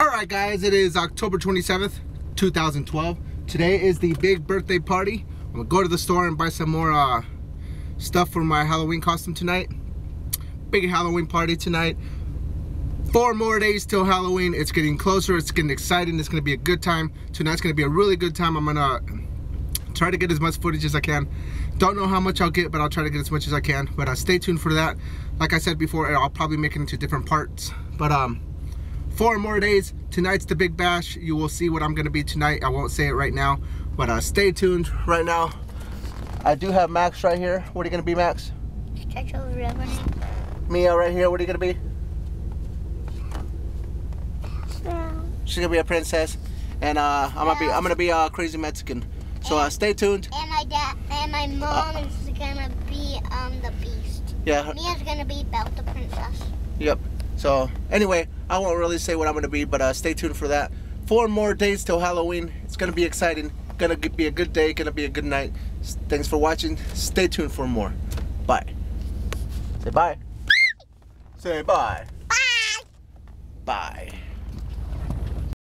Alright guys, it is October 27th, 2012. Today is the big birthday party. I'm gonna go to the store and buy some more uh, stuff for my Halloween costume tonight. Big Halloween party tonight. Four more days till Halloween. It's getting closer, it's getting exciting, it's gonna be a good time. Tonight's gonna be a really good time. I'm gonna try to get as much footage as I can. Don't know how much I'll get, but I'll try to get as much as I can. But uh, stay tuned for that. Like I said before, I'll probably make it into different parts. But um, four more days. Tonight's the big bash. You will see what I'm gonna be tonight. I won't say it right now, but uh, stay tuned right now. I do have Max right here. What are you gonna be, Max? Statue of Liberty. Mia right here. What are you gonna be? She's gonna be a princess, and uh, I'm gonna be I'm gonna be a crazy Mexican. So uh, stay tuned. And my dad and my mom Uh. is gonna be um the beast. Yeah. Mia's gonna be Belle the princess. Yep. So anyway, I won't really say what I'm gonna be, but uh, stay tuned for that. Four more days till Halloween. It's gonna be exciting. Gonna be a good day. Gonna be a good night. Thanks for watching. Stay tuned for more. Bye. Say bye. Say bye. Bye. Bye.